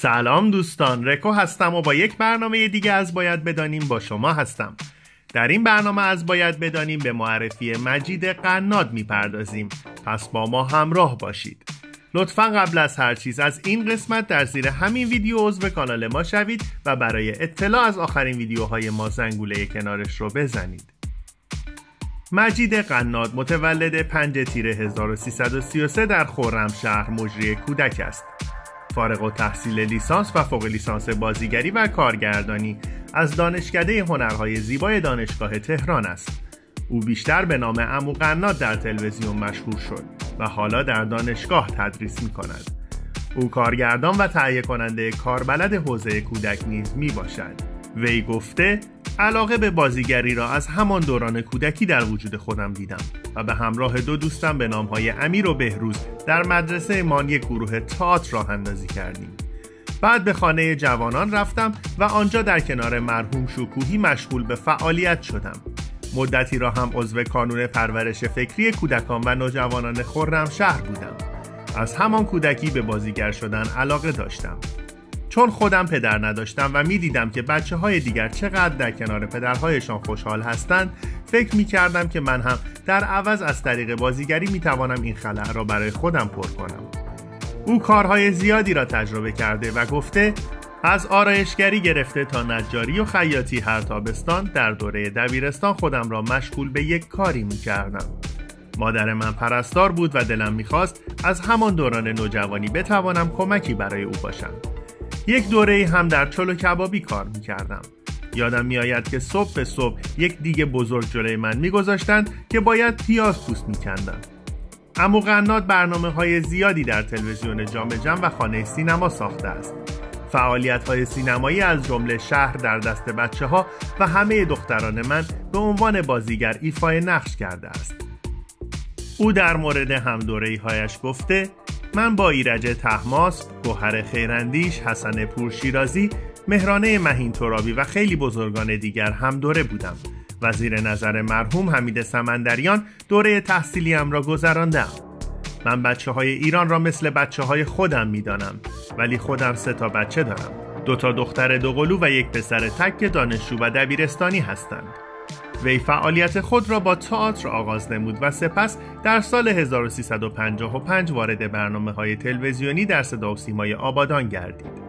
سلام دوستان رکو هستم و با یک برنامه دیگه از باید بدانیم با شما هستم. در این برنامه از باید بدانیم به معرفی مجید قناد می‌پردازیم. پس با ما همراه باشید. لطفا قبل از هر چیز از این قسمت در زیر همین ویدیو عضو کانال ما شوید و برای اطلاع از آخرین ویدیوهای ما زنگوله کنارش رو بزنید. مجید قناد متولد 5 تیر 1333 در خرمشهر مجری کودک است. فارغ و تحصیل لیسانس و فوق لیسانس بازیگری و کارگردانی از دانشکده هنرهای زیبای دانشگاه تهران است. او بیشتر به نام امو قنات در تلویزیون مشهور شد و حالا در دانشگاه تدریس می کند. او کارگردان و تهیه کننده کاربلد حوزه کودک نیز می باشد. وی گفته علاقه به بازیگری را از همان دوران کودکی در وجود خودم دیدم و به همراه دو دوستم به نامهای امیر و بهروز در مدرسه مان یک گروه تئاتر راه اندازی کردیم. بعد به خانه جوانان رفتم و آنجا در کنار مرحوم شکوهی مشغول به فعالیت شدم. مدتی را هم عضو کانون پرورش فکری کودکان و نوجوانان خرم شهر بودم. از همان کودکی به بازیگر شدن علاقه داشتم. چون خودم پدر نداشتم و می‌دیدم که بچه های دیگر چقدر در کنار پدرهایشان خوشحال هستند فکر می کردم که من هم در عوض از طریق بازیگری می توانم این خلع را برای خودم پر کنم او کارهای زیادی را تجربه کرده و گفته از آرایشگری گرفته تا نجاری و خیاطی هر تابستان در دوره دبیرستان خودم را مشغول به یک کاری می کردم. مادر من پرستار بود و دلم می‌خواست از همان دوران نوجوانی بتوانم کمکی برای او باشم. یک دوره هم در چلو کبابی کار می‌کردم. یادم میآید که صبح به صبح یک دیگه بزرگ جلوی من میگذاشتند که باید پیاز پوست میکندم امو قنات برنامه های زیادی در تلویزیون جام جم و خانه سینما ساخته است. فعالیت های سینمایی از جمله شهر در دست بچه ها و همه دختران من به عنوان بازیگر ایفای نقش کرده است. او در مورد هم دوره هایش گفته من با ایرج تحماس، گوهر خیراندیش، حسن پورشیرازی، مهرانه مهین ترابی و خیلی بزرگان دیگر هم دوره بودم و زیر نظر مرحوم حمید سمندریان دوره تحصیلیم را گذراندم. من بچه های ایران را مثل بچه های خودم می‌دانم ولی خودم سه تا بچه دارم. دو تا دختر دوقلو و یک پسر تک دانشجو و دبیرستانی هستند. وی فعالیت خود را با تئاتر آغاز نمود و سپس در سال 1355 وارد برنامه های تلویزیونی در صدا و سیمای آبادان گردید.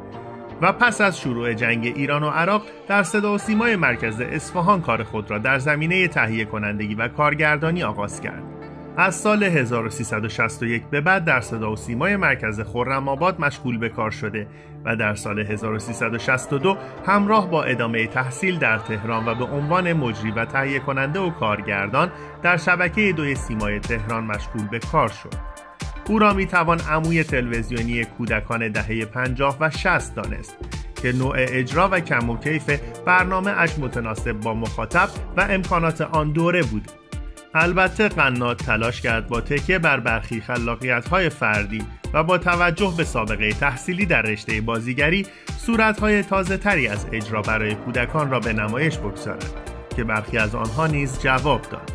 و پس از شروع جنگ ایران و عراق در صدا و سیمای مرکز اصفهان کار خود را در زمینه تهیه کنندگی و کارگردانی آغاز کرد. از سال 1361 به بعد در صدا و سیمای مرکز خرم آباد مشغول به کار شده و در سال 1362 همراه با ادامه تحصیل در تهران و به عنوان مجری و تهیه کننده و کارگردان در شبکه دوی سیمای تهران مشغول به کار شد. او را می توان عموی تلویزیونی کودکان دهه 50 و 60 دانست که نوع اجرا و کم و کیف برنامه اش متناسب با مخاطب و امکانات آن دوره بود البته قنات تلاش کرد با تکیه بر برخی خلاقیت های فردی و با توجه به سابقه تحصیلی در رشته بازیگری صورتهای تازه تری از اجرا برای کودکان را به نمایش بگذارد که برخی از آنها نیز جواب داد.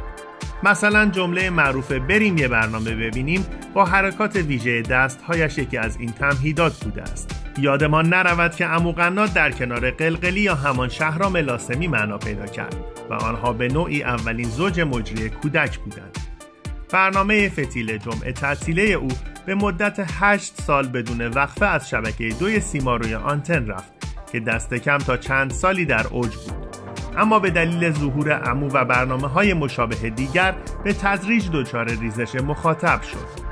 مثلا جمله معروف بریم یه برنامه ببینیم با حرکات ویژه دستهایش یکی از این تمهیدات بوده است. یادمان نرود که اموقنات در کنار قلقلی یا همان شهرام لاسمی معنا پیدا کرد و آنها به نوعی اولین زوج مجری کودک بودند. برنامه فتیل جمعه تعطیله او به مدت 8 سال بدون وقفه از شبکه دوی سیما روی آنتن رفت که دست کم تا چند سالی در اوج بود. اما به دلیل ظهور امو و برنامه های مشابه دیگر به تدریج دچار ریزش مخاطب شد.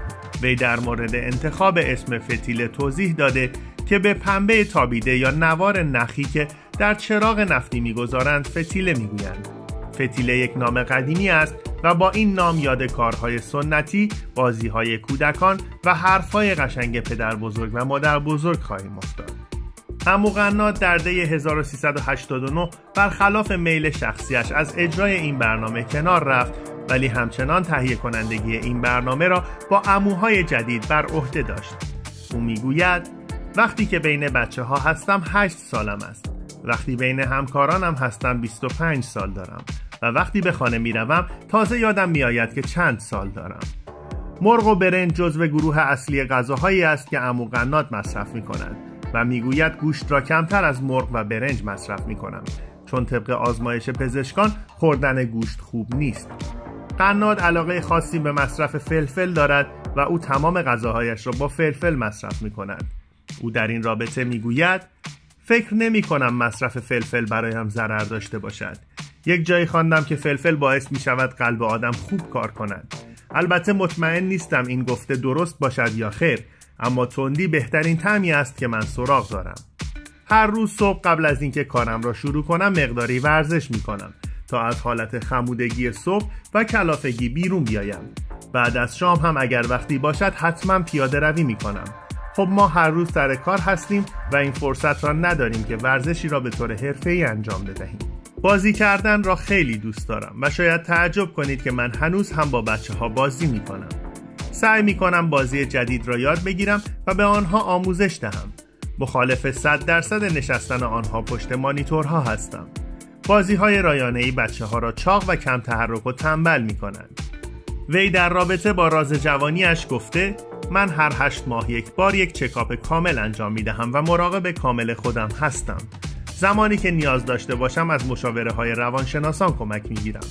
وی در مورد انتخاب اسم فتیله توضیح داده که به پنبه تابیده یا نوار نخی که در چراغ نفتی می‌گذارند فتیله می‌گویند فتیله یک نام قدیمی است و با این نام یاد کارهای سنتی، بازیهای کودکان و حرفهای قشنگ پدر بزرگ و مادر بزرگ خواهیم افتاد. امو قنات در دی 1389 برخلاف میل شخصیش از اجرای این برنامه کنار رفت ولی همچنان تهیه کنندگی این برنامه را با اموهای جدید بر عهده داشت. او می‌گوید وقتی که بین بچه ها هستم 8 سالم است. وقتی بین همکارانم هستم 25 سال دارم و وقتی به خانه می‌روم تازه یادم میآید که چند سال دارم. مرغ و برنج جزو گروه اصلی غذاهایی است که امو قنات مصرف می کند و می‌گوید گوشت را کمتر از مرغ و برنج مصرف می کنم چون طبق آزمایش پزشکان خوردن گوشت خوب نیست قناد علاقه خاصی به مصرف فلفل دارد و او تمام غذاهایش را با فلفل مصرف می کند او در این رابطه می گوید فکر نمی کنم مصرف فلفل برایم ضرر داشته باشد. یک جایی خواندم که فلفل باعث می شود قلب آدم خوب کار کند. البته مطمئن نیستم این گفته درست باشد یا خیر اما تندی بهترین تعمی است که من سراغ دارم. هر روز صبح قبل از اینکه کارم را شروع کنم مقداری ورزش می کنم تا از حالت خمودگی صبح و کلافگی بیرون بیایم. بعد از شام هم اگر وقتی باشد حتما پیاده روی می کنم خب ما هر روز سر کار هستیم و این فرصت را نداریم که ورزشی را به طور حرفه‌ای انجام بدهیم. بازی کردن را خیلی دوست دارم و شاید تعجب کنید که من هنوز هم با بچه ها بازی می کنم سعی می کنم بازی جدید را یاد بگیرم و به آنها آموزش دهم. مخالف 100 درصد نشستن آنها پشت مانیتورها هستم. بازی های رایانه ای بچه ها را چاق و کم تحرک و تنبل می کنند وی در رابطه با راز جوانیش گفته من هر هشت ماه یک بار یک چکاپ کامل انجام می دهم و مراقب کامل خودم هستم زمانی که نیاز داشته باشم از مشاوره های روانشناسان کمک می گیرم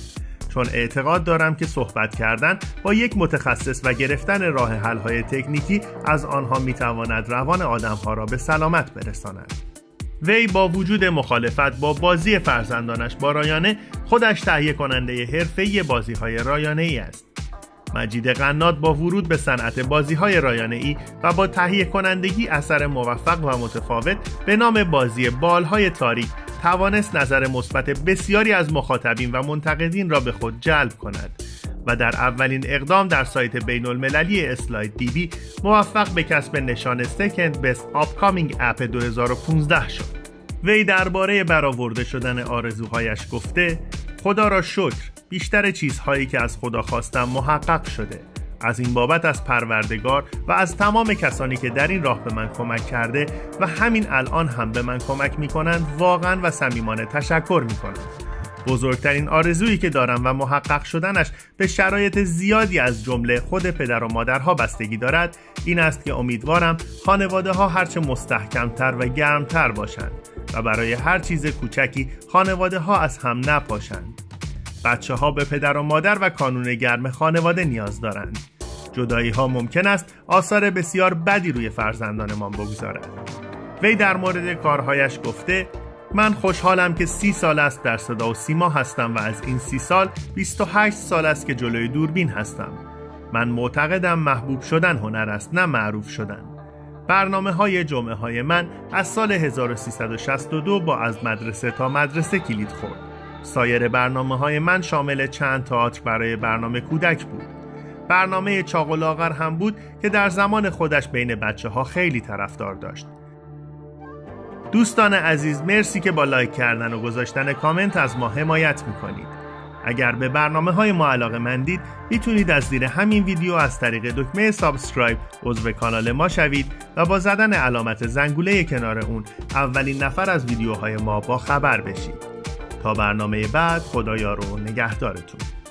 چون اعتقاد دارم که صحبت کردن با یک متخصص و گرفتن راه حل های تکنیکی از آنها می تواند روان آدم ها را به سلامت برساند. وی با وجود مخالفت با بازی فرزندانش با رایانه خودش تهیه کننده حرفه‌ای بازی های رایانه ای است. مجید قناد با ورود به صنعت بازی های رایانه ای و با تهیه کنندگی اثر موفق و متفاوت به نام بازی بالهای تاریک توانست نظر مثبت بسیاری از مخاطبین و منتقدین را به خود جلب کند و در اولین اقدام در سایت بین المللی اسلاید دیبی موفق به کسب نشان سکند بست آپکامینگ اپ 2015 شد. وی درباره برآورده شدن آرزوهایش گفته خدا را شکر بیشتر چیزهایی که از خدا خواستم محقق شده از این بابت از پروردگار و از تمام کسانی که در این راه به من کمک کرده و همین الان هم به من کمک می کنند واقعا و صمیمانه تشکر می کنند. بزرگترین آرزویی که دارم و محقق شدنش به شرایط زیادی از جمله خود پدر و مادرها بستگی دارد این است که امیدوارم خانواده ها هرچه مستحکمتر و گرمتر باشند و برای هر چیز کوچکی خانواده ها از هم نپاشند بچه ها به پدر و مادر و کانون گرم خانواده نیاز دارند. جدایی ها ممکن است آثار بسیار بدی روی فرزندانمان بگذارد وی در مورد کارهایش گفته من خوشحالم که سی سال است در صدا و سیما هستم و از این سی سال 28 سال است که جلوی دوربین هستم. من معتقدم محبوب شدن هنر است نه معروف شدن. برنامه های جمعه های من از سال 1362 با از مدرسه تا مدرسه کلید خورد. سایر برنامه های من شامل چند تئاتر برای برنامه کودک بود. برنامه چاق و لاغر هم بود که در زمان خودش بین بچه ها خیلی طرفدار داشت. دوستان عزیز مرسی که با لایک کردن و گذاشتن کامنت از ما حمایت می‌کنید. اگر به برنامه های ما علاقه مندید می‌تونید از زیر همین ویدیو از طریق دکمه subscribe عضو کانال ما شوید و با زدن علامت زنگوله کنار اون اولین نفر از ویدیوهای ما با خبر بشید. تا برنامه بعد خدا یار و نگهدارتون.